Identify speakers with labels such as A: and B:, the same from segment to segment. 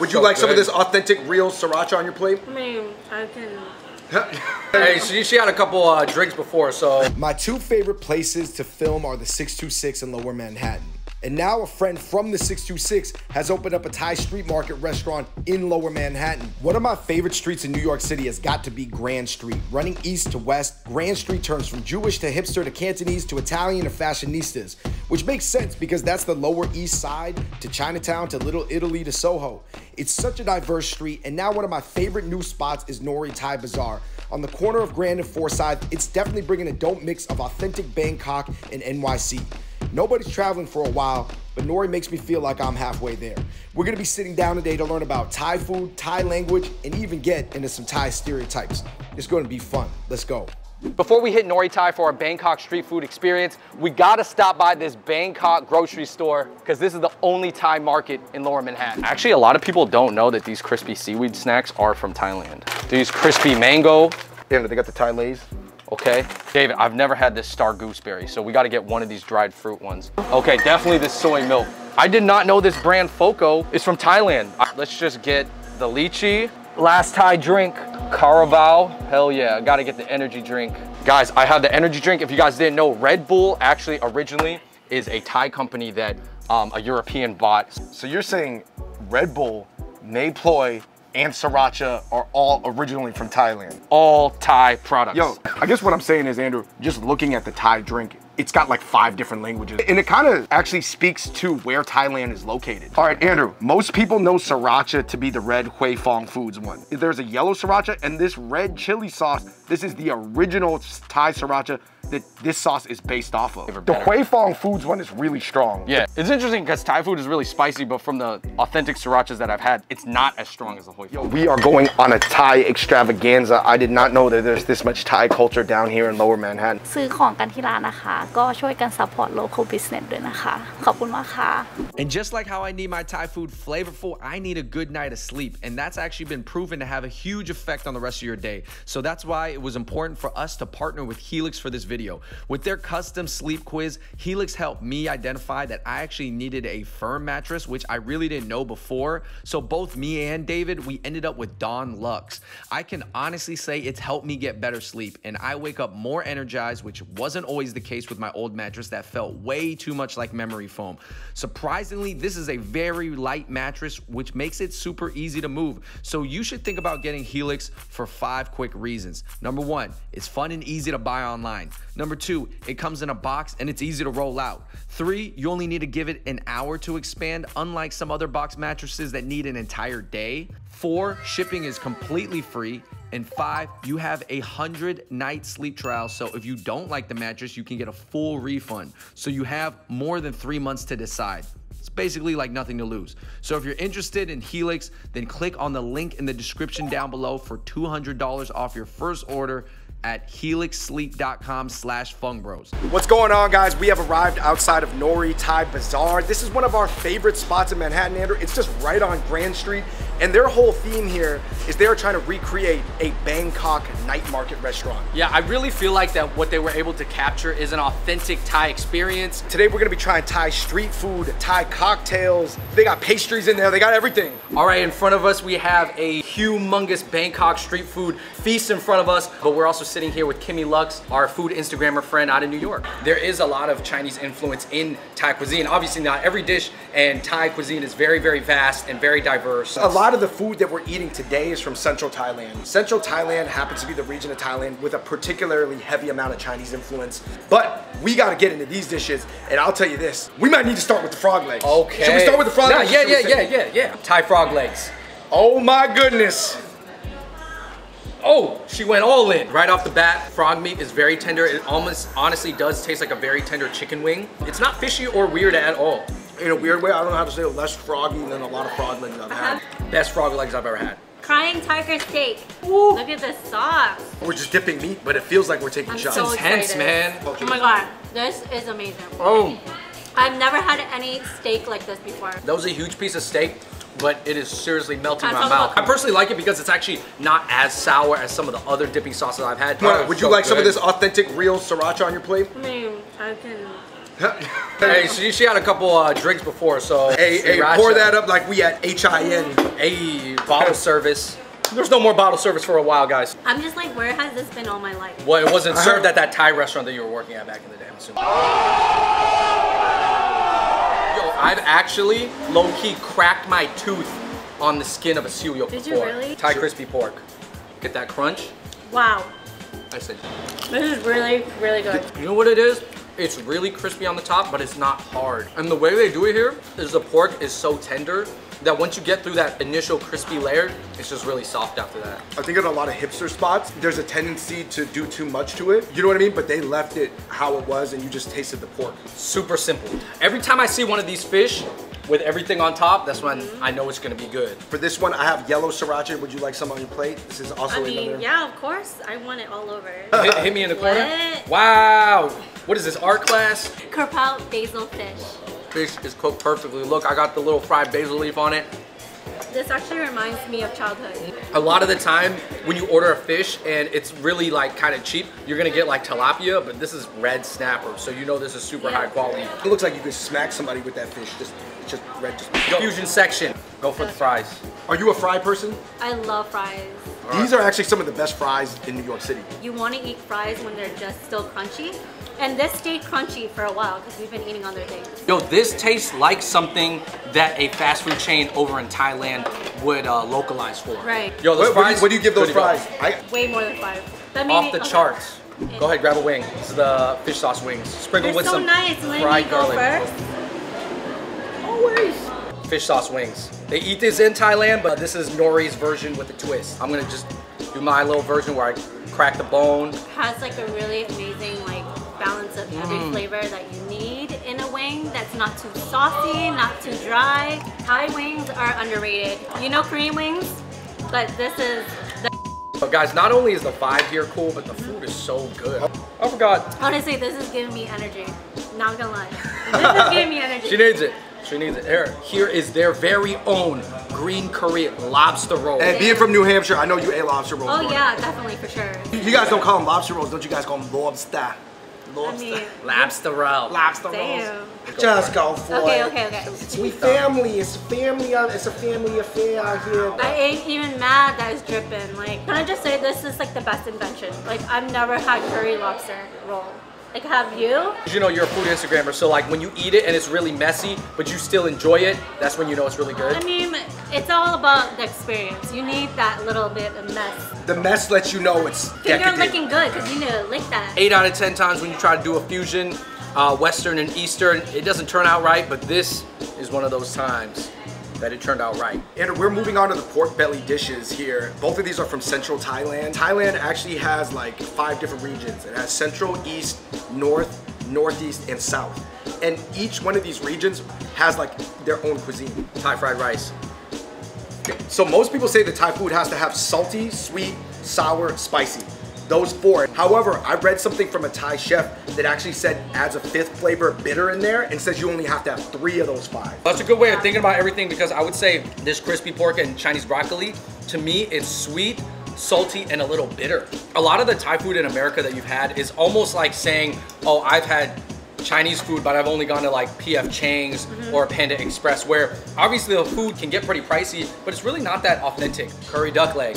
A: Would you
B: So
A: like some of this authentic, real sriracha on your plate?
C: I mean, I can.
B: Hey, she, she had a couple uh, drinks before, so
A: My two favorite places to film are the 626 in Lower Manhattan. And now a friend from the 626 has opened up a Thai street market restaurant in Lower Manhattan. One of my favorite streets in New York City has got to be Grand Street. Running east to west, Grand Street turns from Jewish to hipster to Cantonese to Italian to fashionistas, which makes sense because that's the Lower East Side to Chinatown to Little Italy to Soho. It's such a diverse street, and now one of my favorite new spots is Noree Thai Bazaar. On the corner of Grand and Forsyth, it's definitely bringing a dope mix of authentic Bangkok and NYC. Nobody's traveling for a while, but Noree makes me feel like I'm halfway there. We're gonna be sitting down today to learn about Thai food, Thai language, and even get into some Thai stereotypes. It's gonna be fun. Let's go.
B: before we hit Noree Thai for our Bangkok street food experience, we gotta stop by this Bangkok grocery store because this is the only Thai market in Lower Manhattan. Actually, a lot of people don't know that these crispy seaweed snacks are from Thailand. These crispy mango,
A: Yeah, they got the Thai lays.
B: Okay? David, I've never had this star gooseberry, so we gotta get one of these dried fruit ones. Okay, definitely this soy milk. I did not know this brand Foco is from Thailand. Let's just get the lychee. Last Thai drink, Carabao. Hell yeah, I gotta get the energy drink. Guys, I have the energy drink. If you guys didn't know, Red Bull actually originally is a Thai company that um, a European bought.
D: So you're saying Red Bull, Mae Ploy, and Sriracha are all originally from Thailand?
B: All Thai products.
D: Yo, I guess what I'm saying is, Andrew, just looking at the Thai drink, it's got like five different languages. And it kind of actually speaks to where Thailand is located. All right, Andrew, most people know Sriracha to be the red Huy Fong Foods one. There's a yellow Sriracha and this red chili sauce. This is the original Thai Sriracha that this sauce is based off of. The
B: better.
D: Huy Fong Foods one is really strong.
B: Yeah, it's interesting because Thai food is really spicy, but from the authentic srirachas that I've had, it's not as strong as the Huy Fong.
D: We are going on a Thai extravaganza. I did not know that there's this much Thai culture down here in Lower Manhattan.
E: ก็ช่วยกัน support local business
F: And just like how I need my Thai food flavorful I need a good night of sleep. And that's actually been proven to have a huge effect on the rest of your day. So that's why it was important for us to partner with Helix for this video. With their custom sleep quiz Helix helped me identify that I actually needed a firm mattress which I really didn't know before. So both me and David we ended up with Dawn Luxe. I can honestly say it's helped me get better sleep. And I wake up more energized which wasn't always the case with my old mattress that felt way too much like memory foam. Surprisingly, this is a very light mattress, which makes it super easy to move. So you should think about getting Helix for five quick reasons. Number one, it's fun and easy to buy online. Number two, it comes in a box and it's easy to roll out. Three, you only need to give it an hour to expand, unlike some other box mattresses that need an entire day. Four, shipping is completely free. And five, you have a hundred night sleep trial. So if you don't like the mattress, you can get a full refund. So you have more than three months to decide. It's basically like nothing to lose. So if you're interested in Helix, then click on the link in the description down below for $200 off your first order at helixsleep.com slash fungbros.
A: What's going on, guys? We have arrived outside of Noree Thai Bazaar. This is one of our favorite spots in Manhattan, Andrew. It's just right on Grand Street. And their whole theme here is they're trying to recreate a Bangkok night market restaurant.
B: Yeah, I really feel like that what they were able to capture is an authentic Thai experience.
A: Today, we're gonna be trying Thai street food, Thai cocktails. They got pastries in there, they got everything.
B: All right, in front of us, we have a humongous Bangkok street food feast in front of us, but we're also sitting here with Kimmi Lux, our food Instagrammer friend out of New York. There is a lot of Chinese influence in Thai cuisine. Obviously, not every dish, and Thai cuisine is very, very vast and very diverse.
A: A lot of the food that we're eating today is from central Thailand. Central Thailand happens to be the region of Thailand with a particularly heavy amount of Chinese influence. But we gotta get into these dishes, and I'll tell you this, we might need to start with the frog legs.
B: Okay.
A: Should we start with the frog
B: Nah,
A: legs?
B: Yeah, yeah, yeah, yeah, yeah. Thai frog legs.
A: Oh my goodness.
B: Oh, she went all in. Right off the bat, frog meat is very tender. It almost honestly does taste like a very tender chicken wing. It's not fishy or weird at all.
A: In a weird way, I don't know how to say it, less froggy than a lot of frog legs I've had. Uh-huh.
B: Best frog legs I've ever had.
C: Crying tiger steak. Ooh. Look at the sauce.
A: We're just dipping meat, but it feels like we're taking
C: I'm
A: shots.
C: so
B: Intense, man.
C: Oh my god, this is amazing.
B: Oh,
C: I've never had any steak like this before.
B: that was a huge piece of steak, but it is seriously melting my mouth. I personally like it because it's actually not as sour as some of the other dipping sauces I've had.
A: Would you
B: So
A: like some of this authentic, real sriracha on your plate?
C: I mean, I can.
B: Hey, she, she had a couple uh, drinks before, so.
A: Hey, hey, pour that up like we at HIN.
B: Hey, bottle service. There's no more bottle service for a while, guys.
C: I'm just like, where has this been all my life?
B: Well, it wasn't served at that Thai restaurant that you were working at back in the day, I'm assuming. Yo, I've actually low-key cracked my tooth on the skin of a suyo
C: Did you really?
B: Thai crispy pork. Get that crunch.
C: Wow.
B: I said,
C: This is really, really good.
B: you know what it is? It's really crispy on the top, but it's not hard. And the way they do it here is the pork is so tender that once you get through that initial crispy layer, it's just really soft after that.
A: I think in a lot of hipster spots, there's a tendency to do too much to it. You know what I mean? But they left it how it was and you just tasted the pork.
B: Super simple. Every time I see one of these fish with everything on top, that's when I know it's gonna be good.
A: For this one, I have yellow sriracha. Would you like some on your plate? This is also
C: I mean,
A: another.
C: yeah, of course. I want it all over.
B: Hit, hit me in the corner.
C: What?
B: Wow. What is this, art class?
C: Kerpal basil fish.
B: Fish is cooked perfectly. Look, I got the little fried basil leaf on it.
C: This actually reminds me of childhood.
B: A lot of the time, when you order a fish and it's really like kind of cheap, you're gonna get like tilapia, but this is red snapper, so you know this is super
C: Yeah.
B: high quality.
A: It looks like you could smack somebody with that fish. Just, just red. Just.
B: Fusion section. Go for the fries.
A: Are you a fry person?
C: I love fries.
A: These are actually some of the best fries in New York City.
C: You want to eat fries when they're just still crunchy. And this stayed crunchy for a while because we've been eating other things.
B: Yo, this tastes like something that a fast food chain over in Thailand would uh, localize for.
C: Right.
B: Yo, those
A: What, what, do
B: fries.
A: you, what do you give those
B: good
A: fries? I,
C: Way more than five. But
B: Off
C: maybe-
B: the
C: okay.
B: charts. Go ahead, grab a wing. This is the fish sauce wings. Sprinkled
C: They're
B: with
C: so
B: some
C: nice. Let
B: fried
C: me go
B: garlic.
C: first.
B: Fish sauce wings. They eat this in Thailand, but this is Noree's version with a twist. I'm gonna just do my little version where I crack the bone.
C: Has like a really amazing like balance of every
B: Mm.
C: flavor that you need in a wing that's not too saucy, not too dry. Thai wings are underrated. You know Korean wings? But this is the
B: But guys, not only is the vibe here cool, but the food is so good. I forgot.
C: honestly this is giving me energy. Not gonna lie. This is giving me energy.
B: She needs it. She needs it. Here, here is their very own green curry lobster roll.
A: and being from New Hampshire, I know you ate lobster rolls.
C: Oh yeah, definitely for sure.
A: You guys don't call them lobster rolls, don't you guys call them lobster?
C: I
A: Lobster.
C: mean,
B: Lobster roll.
A: lobster rolls. Just go for
C: Okay,
A: it.
C: okay, okay.
A: It's we family. It's a family. uh, It's a family affair out here.
C: I ain't even mad that it's dripping. Like, can I just say this is like the best invention? Like, I've never had curry lobster roll. Like, have you?
B: You know, you're a food Instagrammer, so like when you eat it and it's really messy, but you still enjoy it, that's when you know it's really good.
C: I mean, it's all about the experience. You need that little bit of mess.
A: The mess lets you know it's you're
C: looking good, because you need to lick that.
B: Eight out of 10 times when you try to do a fusion, uh, Western and Eastern, it doesn't turn out right, but this is one of those times that it turned out right.
A: And we're moving on to the pork belly dishes here. Both of these are from central Thailand. Thailand actually has like five different regions. It has central, east, north, northeast, and south. And each one of these regions has like their own cuisine.
B: Thai fried rice.
A: So most people say the Thai food has to have salty, sweet, sour, spicy. Those four. However, I read something from a Thai chef that actually said adds a fifth flavor bitter in there and says you only have to have three of those five.
B: That's a good way of thinking about everything because I would say this crispy pork and Chinese broccoli, to me, it's sweet, salty, and a little bitter. A lot of the Thai food in America that you've had is almost like saying, oh, I've had Chinese food, but I've only gone to like PF Chang's mm-hmm. or Panda Express, where obviously the food can get pretty pricey, but it's really not that authentic. Curry duck leg.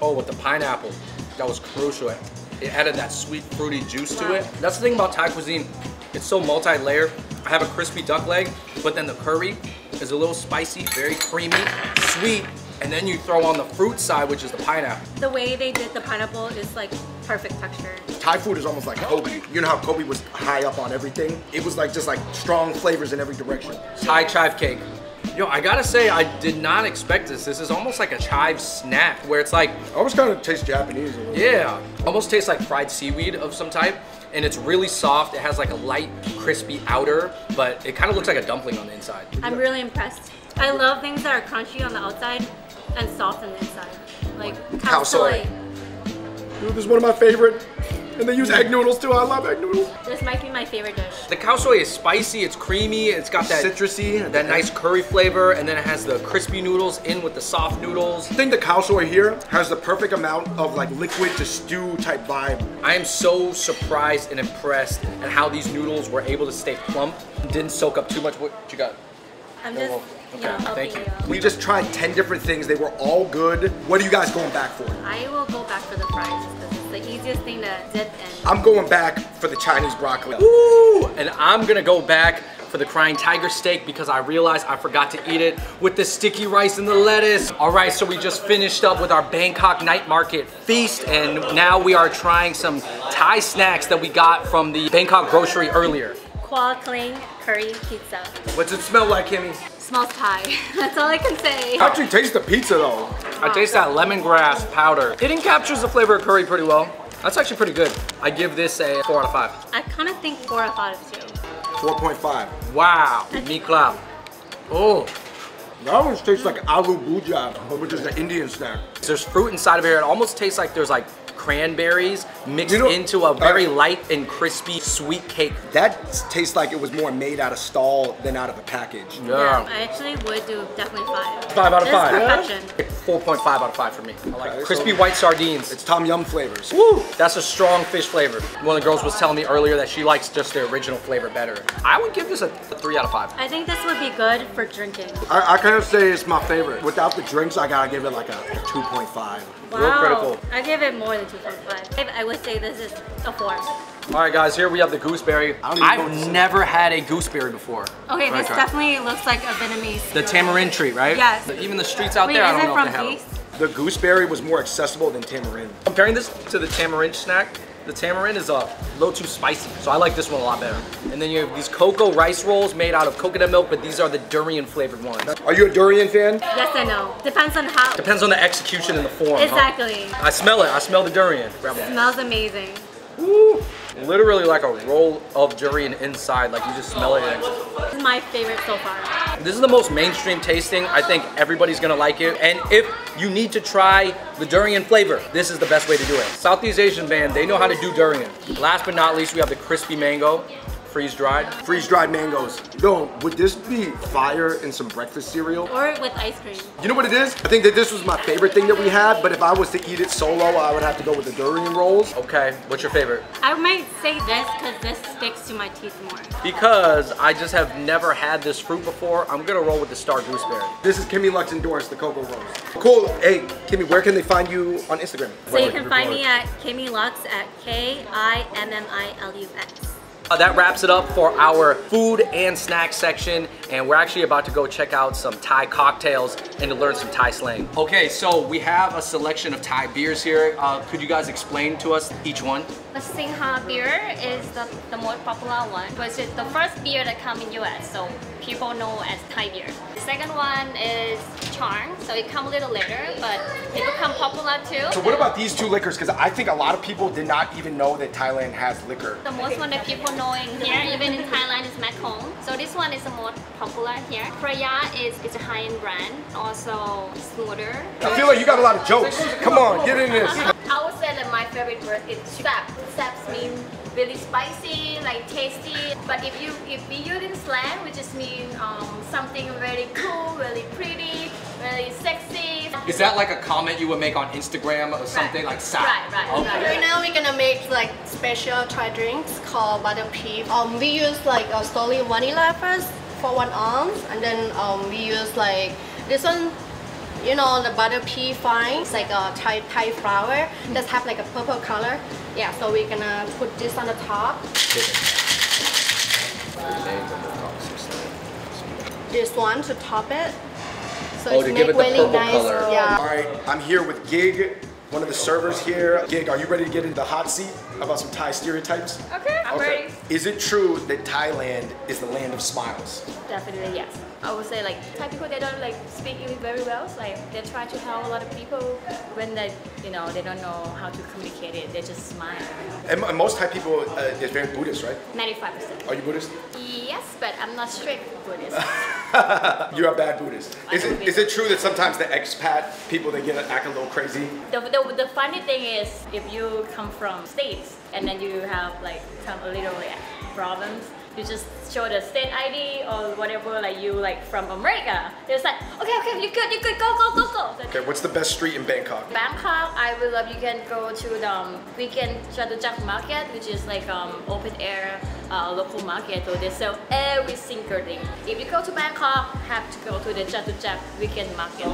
B: Oh, with the pineapple. That was crucial. It added that sweet, fruity juice to it. That's the thing about Thai cuisine. It's so multi-layered. I have a crispy duck leg, but then the curry is a little spicy, very creamy, sweet, and then you throw on the fruit side, which is the pineapple.
C: The way they did the pineapple is like perfect texture.
A: Thai food is almost like Kobe. You know how Kobe was high up on everything? It was like just like strong flavors in every direction.
B: Thai chive cake. Yo, I gotta say, I did not expect this. This is almost like a chive snack, where it's like,
A: Almost kind of tastes Japanese. a bit.
B: yeah, almost tastes like fried seaweed of some type. And it's really soft. It has like a light, crispy outer, but it kind of looks like a dumpling on the inside.
C: I'm really impressed. I love things that are crunchy on the outside and soft on the inside. Like
A: Khao
C: khao
A: soy.
C: soy.
A: Dude, this is one of my favorite And they use egg noodles too. I love egg noodles.
C: This might be my favorite dish.
B: The khao soy is spicy, it's creamy, it's got that
A: Citrusy.
B: that nice curry flavor, and then it has the crispy noodles in with the soft noodles.
A: I think the khao soy here has the perfect amount of like liquid to stew type vibe.
B: I am so surprised and impressed at how these noodles were able to stay plump, didn't soak up too much. What you got?
C: I'm just,
B: well,
C: you
B: okay,
C: know,
B: thank you.
C: you.
A: We just tried 10 different things. They were all good. What are you guys going back for?
C: I will go back for the fries because it's the easiest thing to dip in.
A: I'm going back for the Chinese broccoli.
B: Ooh, and I'm gonna go back for the crying tiger steak because I realized I forgot to eat it with the sticky rice and the lettuce. All right, so we just finished up with our Bangkok night market feast and now we are trying some Thai snacks that we got from the Bangkok grocery earlier.
C: Kwa Kling curry pizza.
A: What's it smell like, Kimmi?
C: Smells Thai. That's all I can say.
A: How'd you taste the pizza though?
B: I taste that lemongrass powder. It encaptures the flavor of curry pretty well. That's actually pretty good. I give this a four out of five.
C: I kind of think four or five too.
A: 4.5.
B: Wow, me clap. Oh,
A: That one tastes like aloo bhujia, which is an Indian snack.
B: there's fruit inside of here. It almost tastes like there's like cranberries mixed
A: You know-
B: into a very
A: uh,
B: light and crispy sweet cake.
A: That tastes like it was more made out of stall than out of a package.
B: Yeah.
C: I actually would do definitely five.
B: Five out of
C: This is
B: five.
C: perfection.
B: 4.5 out of 5 for me. I like
A: Okay,
B: crispy
A: so-
B: white sardines.
A: It's Tom Yum flavors.
B: Woo! That's a strong fish flavor. One of the girls was telling me earlier that she likes just the original flavor better. I would give this a 3 out of 5.
C: I think this would be good for drinking.
A: I, I kind of say it's my favorite. Without the drinks, I gotta give it like a, a 2.5.
B: Real critical.
C: I give it more than 2.5. I would say this is a four.
B: All right, guys, here we have the gooseberry.
A: I don't even know what
B: I've never had a gooseberry before.
C: Okay, this
B: try.
C: definitely looks like a Vietnamese.
B: The tamarind treat, right?
C: Yes.
B: Even the streets out
C: Wait,
B: there, I don't
C: it
B: know
C: from
B: if they have them.
A: The gooseberry was more accessible than tamarind.
B: Comparing this to the tamarind snack, the tamarind is a little too spicy, so I like this one a lot better. And then you have these cocoa rice rolls made out of coconut milk, but these are the durian flavored ones.
A: Are you a durian fan?
C: Yes and no. Depends on how.
B: Depends on the execution and the form. huh?
C: Exactly.
B: I smell it. I smell the durian. Grab one.
C: Smells amazing.
B: Woo. Literally like a roll of durian inside, like you just smell it.
C: This is my favorite so far.
B: This is the most mainstream tasting. I think everybody's gonna like it. And if you need to try the durian flavor, this is the best way to do it. Southeast Asian band, they know how to do durian. Last but not least, we have the crispy mango, freeze dried.
A: Freeze dried mangoes. Yo, would this be fire in some breakfast cereal?
C: Or with ice cream.
A: You know what it is? I think that this was my favorite thing that we had, but if I was to eat it solo, I would have to go with the durian rolls.
B: Okay, what's your favorite?
C: I might say this because this sticks to my teeth more.
B: Because I just have never had this fruit before, I'm gonna roll with the star gooseberry.
A: This is Kimmi Lux endorsed, the Cocoa Rose. Cool. Hey, Kimmi, where can they find you on Instagram?
C: So you can find me at Kimmi Lux at K I M M I L U X.
B: Uh, that wraps it up for our food and snack section and we're actually about to go check out some Thai cocktails and to learn some Thai slang. Okay, so we have a selection of Thai beers here. Uh, could you guys explain to us each one?
G: The Singha beer is the, the most popular one, which is the first beer that come in US, so people know as Thai beer. The second one is Charm, so it come a little later, but it become popular too.
A: So what about these two liquors? Because I think a lot of people did not even know that Thailand has liquor.
G: The most one that people know in here, even in Thailand, is Mekhong. So this one is the most popular here. Phraya is it's a high-end brand, also smoother.
A: I feel like you got a lot of jokes. Come on, get in this.
G: I would say that my favorite word is sap. Saps mean really spicy, like tasty. But if you if we use in slang, we just mean um, something very cool, really pretty, really sexy.
B: Is that like a comment you would make on Instagram or something like sap?
G: Right, right,
B: Okay.
G: right.
H: Right now we're gonna make like special Thai drinks called butter pea. Um, we use like a slowly vanilla first for one ounce, and then um, we use like this one. You know the butter pea fine. It's like a Thai Thai flower that have like a purple color. Yeah, so we're gonna put this on the top. This one to top it. So
B: Oh,
H: it's
B: to give it
H: make
B: the
H: really
B: purple
H: nice.
B: color.
H: Yeah.
A: All right, I'm here with Gig, one of the servers here. Gig, are you ready to get into the hot seat about some Thai stereotypes?
G: Okay, Ready.
A: Is it true that Thailand is the land of smiles?
I: Definitely yes. I would say like Thai people they don't like speak English very well. So, like they try to help a lot of people when they you know they don't know how to communicate it. They just smile.
A: And most Thai people uh, is very Buddhist, right?
I: Ninety-five percent.
A: Are you Buddhist?
I: Yes, but I'm not strict Buddhist.
A: You're a bad Buddhist. Is it, is it true that sometimes the expat people they get act a little crazy?
I: the, the, the funny thing is if you come from states and then you have like some a little like problems, you just show the state ID or whatever, like you like from America. They're like, okay, okay, you good, you good, go, go, go, go.
A: Okay, what's the best street in Bangkok?
I: Bangkok, I will love you can go to the um, weekend Chatuchak market, which is like um, open air uh, local market. So they sell every single thing. If you go to Bangkok, have to go to the Chatuchak weekend market.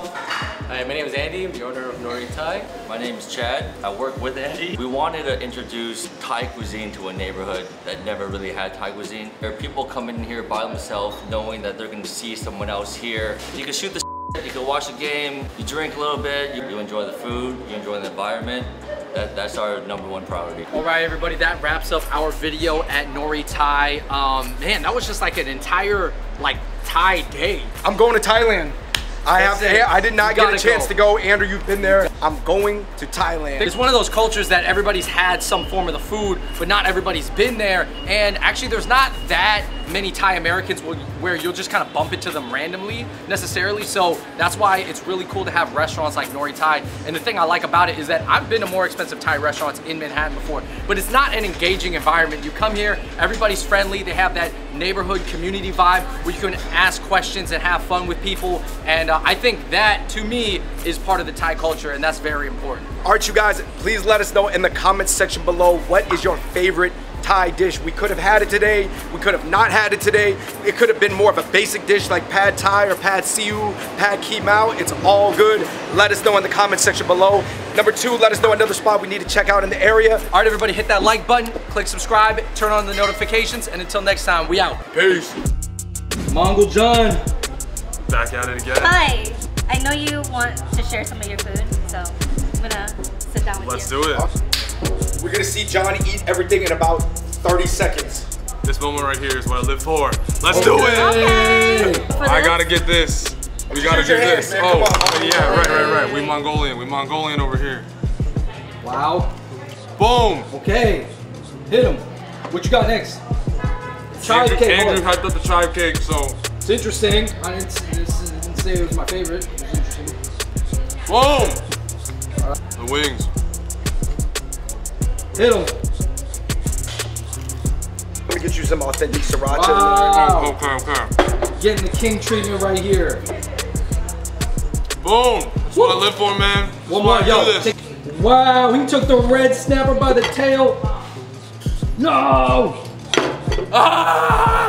J: Hi, my name is Andy. I'm the owner of Noree Thai. My name is Chad. I work with Andy. We wanted to introduce Thai cuisine to a neighborhood that never really had Thai cuisine. There are people coming in here by themselves knowing that they're going to see someone else here. You can shoot the you can watch the game, you drink a little bit, you, you enjoy the food, you enjoy the environment. That, that's our number one priority.
B: All right, everybody, that wraps up our video at Noree Thai. Um, man, that was just like an entire like Thai day.
A: I'm going to Thailand. I
B: That's
A: have.
B: it.
A: I did not
B: You
A: get a chance
B: go.
A: to go. Andrew, you've been there. I'm going to Thailand.
B: It's one of those cultures that everybody's had some form of the food, but not everybody's been there. And actually, there's not that many Thai Americans will, where you'll just kind of bump into them randomly necessarily. So that's why it's really cool to have restaurants like Noree Thai. And the thing I like about it is that I've been to more expensive Thai restaurants in Manhattan before, but it's not an engaging environment. You come here, everybody's friendly. They have that neighborhood community vibe where you can ask questions and have fun with people. And uh, I think that, to me, is part of the Thai culture, and that's very important.
A: All right, you guys, please let us know in the comments section below what is your favorite Thai dish. We could have had it today. We could have not had it today. It could have been more of a basic dish like pad Thai or pad siu, pad kimao. It's all good. Let us know in the comments section below. Number two, let us know another spot we need to check out in the area.
B: All right, everybody, hit that like button, click subscribe, turn on the notifications, and until next time, we out.
A: Peace.
B: Mongol John.
K: Back at it again.
C: Hi. I know you want to share some of your food, so I'm gonna sit down with you.
K: Let's do it.
A: We're gonna see Johnny eat everything in about 30 seconds.
K: This moment right here is what I live for. Let's do it.
C: Okay.
K: I gotta get this. We gotta get
A: hands,
K: this.
A: man.
K: Oh, oh, yeah, right, right, right. We Mongolian. We Mongolian over here.
B: Wow.
K: Boom.
B: Okay. Hit him. What you got next? Chive
K: Andrew,
B: cake.
K: Andrew
B: Hold
K: hyped up the chive cake, so
B: It's interesting. I didn't, s- didn't say it was my favorite. It was interesting.
K: boom. The wings.
B: Hit him.
A: Let me get you some authentic sriracha.
B: Wow.
K: Oh, okay, okay.
B: Getting the king treatment right here.
K: Boom. That's what I live for, man. That's
B: One more, yo.
K: do this.
B: take- wow, he took the red snapper by the tail. No! Ah!